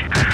Yeah.